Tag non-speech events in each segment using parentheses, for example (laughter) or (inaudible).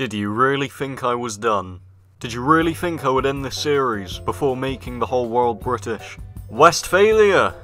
Did you really think I was done? Did you really think I would end this series before making the whole world British? Westphalia!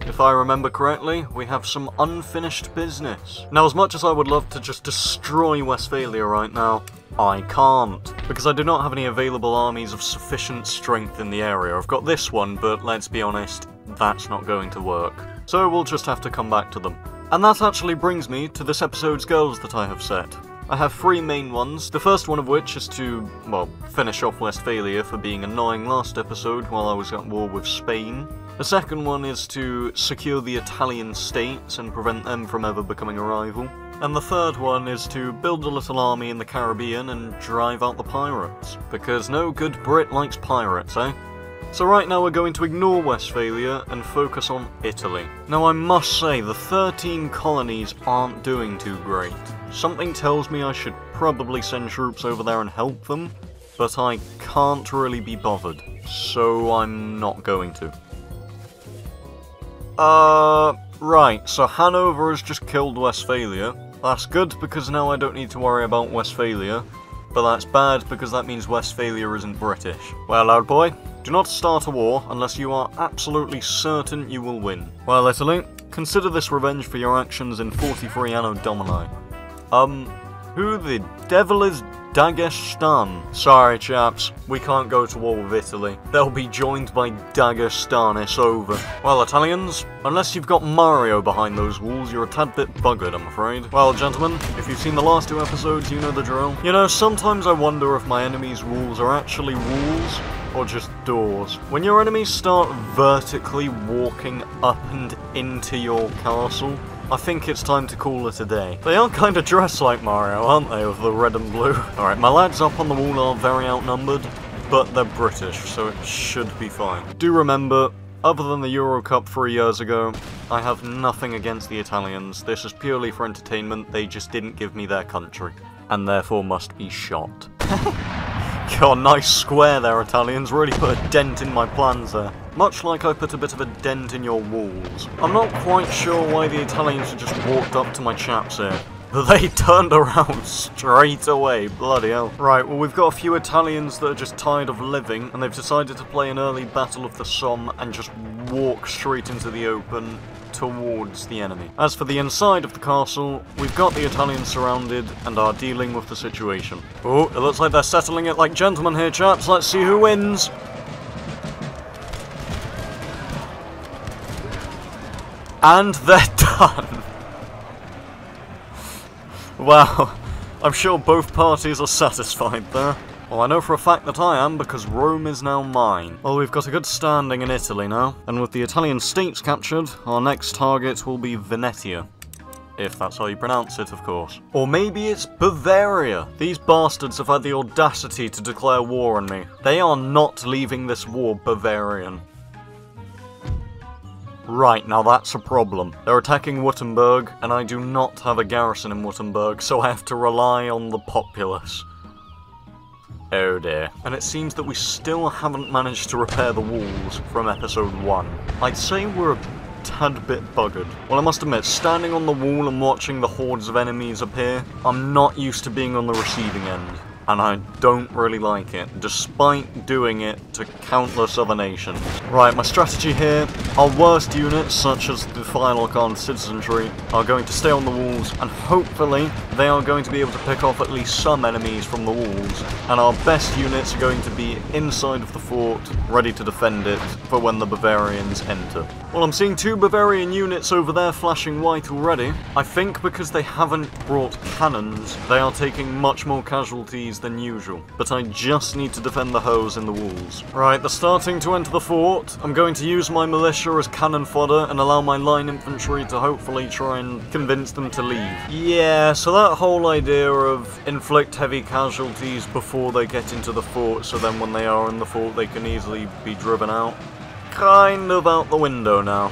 If I remember correctly, we have some unfinished business. Now, as much as I would love to just destroy Westphalia right now, I can't, because I do not have any available armies of sufficient strength in the area. I've got this one, but let's be honest, that's not going to work. So we'll just have to come back to them. And that actually brings me to this episode's goals that I have set. I have three main ones, the first one of which is to, well, finish off Westphalia for being annoying last episode while I was at war with Spain. The second one is to secure the Italian states and prevent them from ever becoming a rival. And the third one is to build a little army in the Caribbean and drive out the pirates. Because no good Brit likes pirates, eh? So right now we're going to ignore Westphalia and focus on Italy. Now I must say, the 13 colonies aren't doing too great. Something tells me I should probably send troops over there and help them, but I can't really be bothered, so I'm not going to. Uh, right, so Hanover has just killed Westphalia. That's good because now I don't need to worry about Westphalia. But that's bad because that means Westphalia isn't British. Well, loud boy, do not start a war unless you are absolutely certain you will win. Well, Italy, consider this revenge for your actions in 43 Anno Domini. Um, who the devil is Dagestan. Sorry chaps, we can't go to war with Italy. They'll be joined by Dagestan, it's over. Well Italians, unless you've got Mario behind those walls, you're a tad bit buggered I'm afraid. Well gentlemen, if you've seen the last two episodes, you know the drill. You know, sometimes I wonder if my enemies' walls are actually walls, or just doors. When your enemies start vertically walking up and into your castle, I think it's time to call it a day. They are kind of dressed like Mario, aren't they, with the red and blue? (laughs) Alright, my lads up on the wall are very outnumbered, but they're British, so it should be fine. Do remember, other than the Euro Cup three years ago, I have nothing against the Italians. This is purely for entertainment, they just didn't give me their country, and therefore must be shot. (laughs) God, nice square there, Italians. Really put a dent in my plans there. Much like I put a bit of a dent in your walls. I'm not quite sure why the Italians have just walked up to my chaps here. (laughs) They turned around (laughs) straight away, bloody hell. Right, well we've got a few Italians that are just tired of living, and they've decided to play an early Battle of the Somme and just walk straight into the open towards the enemy. As for the inside of the castle, we've got the Italians surrounded and are dealing with the situation. Oh, it looks like they're settling it like gentlemen here, chaps. Let's see who wins. And they're (laughs) done. Well, I'm sure both parties are satisfied there. Well, I know for a fact that I am, because Rome is now mine. Well, we've got a good standing in Italy now, and with the Italian states captured, our next target will be Venetia. If that's how you pronounce it, of course. Or maybe it's Bavaria. These bastards have had the audacity to declare war on me. They are not leaving this war Bavarian. Right, now that's a problem. They're attacking Württemberg, and I do not have a garrison in Württemberg, so I have to rely on the populace. Oh dear. And it seems that we still haven't managed to repair the walls from episode 1. I'd say we're a tad bit buggered. Well, I must admit, standing on the wall and watching the hordes of enemies appear, I'm not used to being on the receiving end and I don't really like it, despite doing it to countless other nations. Right, my strategy here, our worst units, such as the Final Khan Citizenry, are going to stay on the walls, and hopefully they are going to be able to pick off at least some enemies from the walls, and our best units are going to be inside of the fort, ready to defend it for when the Bavarians enter. Well, I'm seeing two Bavarian units over there flashing white already. I think because they haven't brought cannons, they are taking much more casualties enemies than usual, but I just need to defend the hose in the walls. Right, they're starting to enter the fort. I'm going to use my militia as cannon fodder and allow my line infantry to hopefully try and convince them to leave. Yeah, so that whole idea of inflict heavy casualties before they get into the fort, so then when they are in the fort they can easily be driven out, kind of out the window now.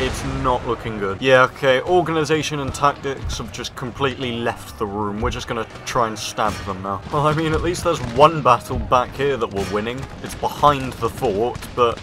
It's not looking good. Yeah, okay, organization and tactics have just completely left the room. We're just gonna try and stab them now. Well, I mean, at least there's one battle back here that we're winning. It's behind the fort, but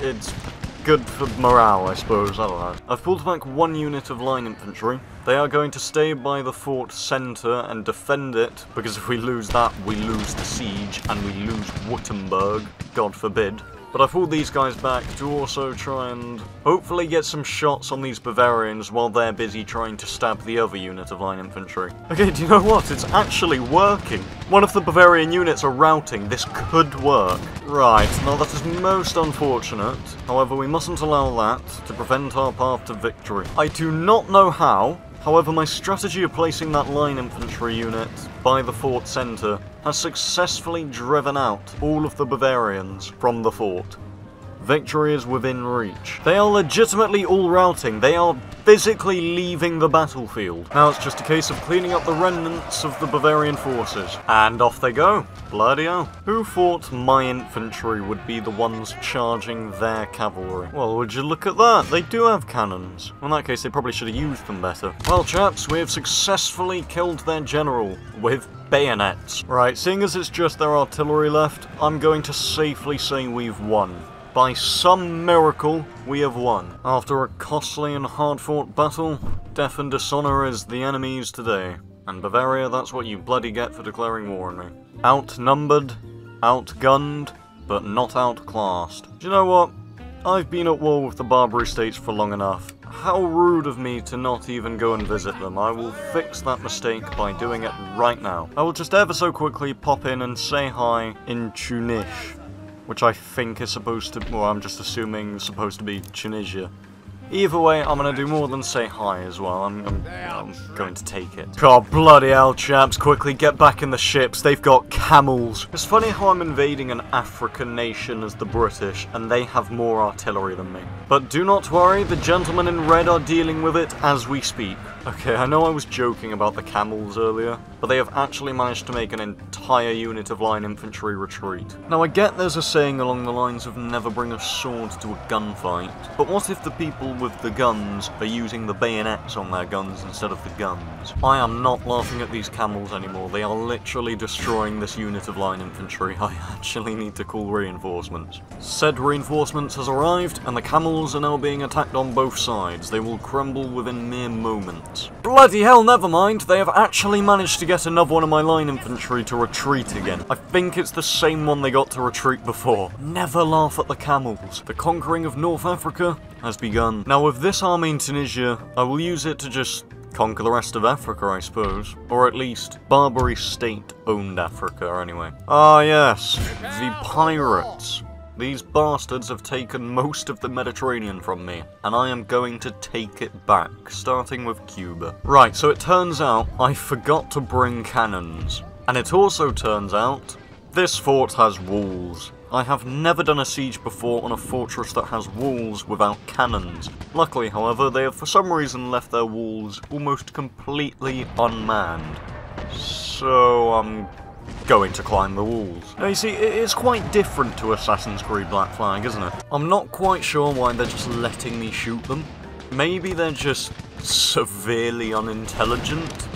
it's good for morale, I suppose, I don't know. I've pulled back one unit of line infantry. They are going to stay by the fort centre and defend it, because if we lose that, we lose the siege, and we lose Württemberg, God forbid. But I pulled these guys back to also try and hopefully get some shots on these Bavarians while they're busy trying to stab the other unit of line infantry. Okay, do you know what? It's actually working. One of the Bavarian units are routing. This could work. Right, now that is most unfortunate. However, we mustn't allow that to prevent our path to victory. I do not know how, However, my strategy of placing that line infantry unit by the fort centre has successfully driven out all of the Bavarians from the fort. Victory is within reach. They are legitimately all routing. They are physically leaving the battlefield. Now it's just a case of cleaning up the remnants of the Bavarian forces. And off they go. Bloody hell. Who thought my infantry would be the ones charging their cavalry? Well, would you look at that? They do have cannons. In that case, they probably should have used them better. Well, chaps, we have successfully killed their general with bayonets. Right, seeing as it's just their artillery left, I'm going to safely say we've won. By some miracle, we have won. After a costly and hard-fought battle, death and dishonor is the enemies today. And Bavaria, that's what you bloody get for declaring war on me. Outnumbered, outgunned, but not outclassed. Do you know what? I've been at war with the Barbary states for long enough. How rude of me to not even go and visit them. I will fix that mistake by doing it right now. I will just ever so quickly pop in and say hi in Tunis which I think is supposed to, well I'm just assuming supposed to be Tunisia. Either way, I'm gonna do more than say hi as well. I'm, I'm, I'm, going to take it. God bloody hell, chaps, quickly get back in the ships. They've got camels. It's funny how I'm invading an African nation as the British, and they have more artillery than me. But do not worry, the gentlemen in red are dealing with it as we speak. Okay, I know I was joking about the camels earlier, but they have actually managed to make an entire unit of line infantry retreat. Now I get there's a saying along the lines of never bring a sword to a gunfight, but what if the people with the guns are using the bayonets on their guns instead of the guns? I am not laughing at these camels anymore, they are literally destroying this unit of line infantry. I (laughs) actually need to call reinforcements. Said reinforcements has arrived, and the camels are now being attacked on both sides. They will crumble within mere moments. Bloody hell, never mind. They have actually managed to get another one of my line infantry to retreat again. I think it's the same one they got to retreat before. Never laugh at the camels. The conquering of North Africa has begun. Now with this army in Tunisia, I will use it to just conquer the rest of Africa, I suppose. Or at least, Barbary state owned Africa, anyway. Ah yes, the pirates. These bastards have taken most of the Mediterranean from me, and I am going to take it back, starting with Cuba. Right, so it turns out I forgot to bring cannons. And it also turns out this fort has walls. I have never done a siege before on a fortress that has walls without cannons. Luckily, however, they have for some reason left their walls almost completely unmanned. So I'm going to climb the walls. Now you see, it's quite different to Assassin's Creed Black Flag, isn't it? I'm not quite sure why they're just letting me shoot them. Maybe they're just severely unintelligent,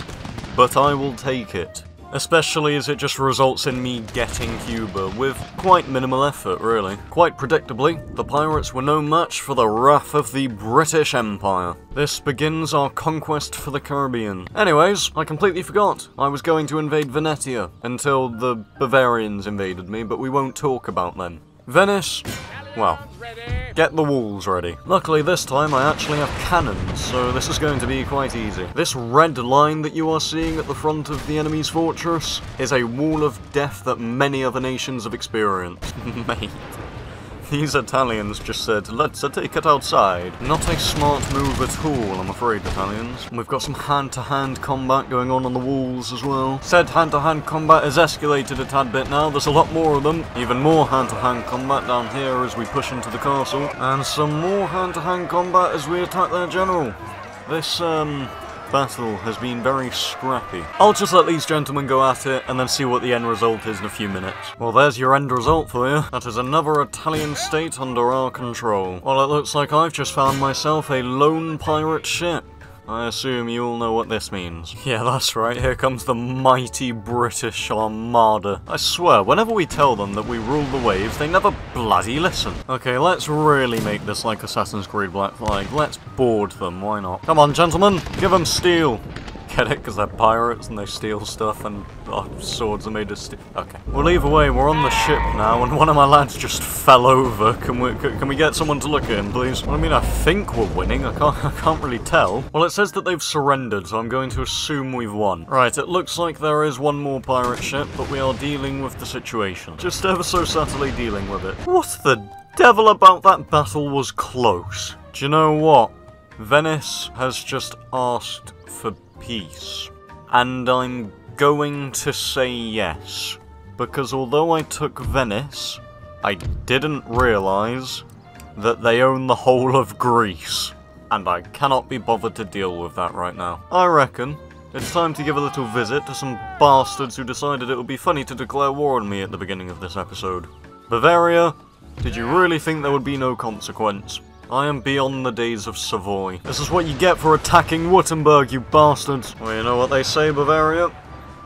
but I will take it. Especially as it just results in me getting Cuba, with quite minimal effort, really. Quite predictably, the pirates were no match for the wrath of the British Empire. This begins our conquest for the Caribbean. Anyways, I completely forgot. I was going to invade Venetia, until the Bavarians invaded me, but we won't talk about them. Venice, well, get the walls ready. Luckily this time I actually have cannons, so this is going to be quite easy. This red line that you are seeing at the front of the enemy's fortress is a wall of death that many other nations have experienced. (laughs) Mate. These Italians just said, let's take it outside. Not a smart move at all, I'm afraid, Italians. We've got some hand-to-hand -hand combat going on on the walls as well. Said hand-to-hand -hand combat has escalated a tad bit now. There's a lot more of them. Even more hand-to-hand -hand combat down here as we push into the castle. And some more hand-to-hand combat as we attack their general. This, um, battle has been very scrappy. I'll just let these gentlemen go at it and then see what the end result is in a few minutes. Well, there's your end result for you. That is another Italian state under our control. Well, it looks like I've just found myself a lone pirate ship. I assume you all know what this means. (laughs) Yeah, that's right, here comes the mighty British Armada. I swear, whenever we tell them that we rule the waves, they never bloody listen. Okay, let's really make this like Assassin's Creed Black Flag. Let's board them, why not? Come on, gentlemen, give them steel get it because they're pirates and they steal stuff and oh, swords are made of steel. Okay. Well, either way, we're on the ship now and one of my lads just fell over. Can we can we get someone to look at him, please? Well, I mean, I think we're winning. I can't, (laughs) I can't really tell. Well, it says that they've surrendered, so I'm going to assume we've won. Right, it looks like there is one more pirate ship, but we are dealing with the situation. Just ever so subtly dealing with it. What the devil about that battle was close? Do you know what? Venice has just asked for peace. And I'm going to say yes. Because although I took Venice, I didn't realise that they own the whole of Greece. And I cannot be bothered to deal with that right now. I reckon it's time to give a little visit to some bastards who decided it would be funny to declare war on me at the beginning of this episode. Bavaria, did you really think there would be no consequence? I am beyond the days of Savoy. This is what you get for attacking Württemberg, you bastards. Well, you know what they say, Bavaria?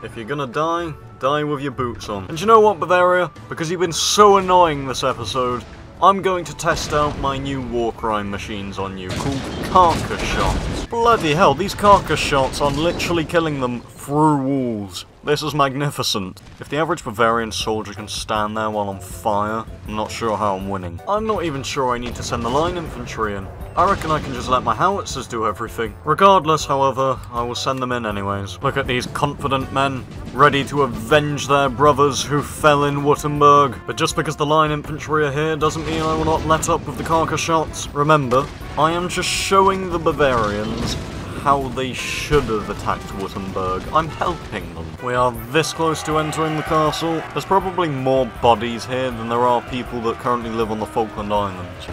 If you're gonna die, die with your boots on. And you know what, Bavaria? Because you've been so annoying this episode, I'm going to test out my new war crime machines on you, called Carcass Shots. Bloody hell, these Carcass Shots are literally killing them through walls. This is magnificent. If the average Bavarian soldier can stand there while on fire, I'm not sure how I'm winning. I'm not even sure I need to send the line infantry in. I reckon I can just let my howitzers do everything. Regardless, however, I will send them in anyways. Look at these confident men, ready to avenge their brothers who fell in Württemberg. But just because the line infantry are here doesn't mean I will not let up with the carcass shots. Remember, I am just showing the Bavarians how they should have attacked Württemberg. I'm helping them. We are this close to entering the castle. There's probably more bodies here than there are people that currently live on the Falkland Islands.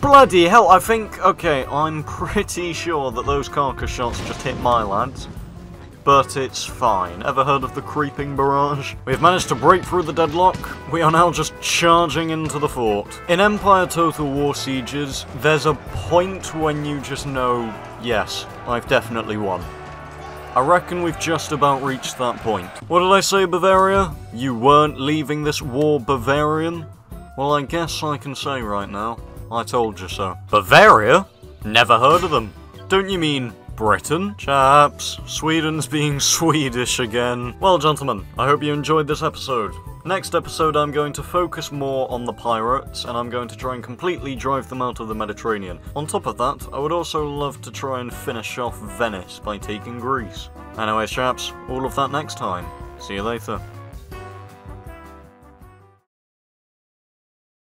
Bloody hell, I think, okay, I'm (laughs) pretty sure that those carcass shots just hit my lads but it's fine. Ever heard of the creeping barrage? We've managed to break through the deadlock. We are now just charging into the fort. In Empire Total War Sieges, there's a point when you just know, yes, I've definitely won. I reckon we've just about reached that point. What did I say, Bavaria? You weren't leaving this war Bavarian? Well, I guess I can say right now, I told you so. Bavaria? Never heard of them. Don't you mean Britain? Chaps, Sweden's being (laughs) Swedish again. Well, gentlemen, I hope you enjoyed this episode. Next episode I'm going to focus more on the pirates, and I'm going to try and completely drive them out of the Mediterranean. On top of that, I would also love to try and finish off Venice by taking Greece. Anyways chaps, all of that next time. See you later.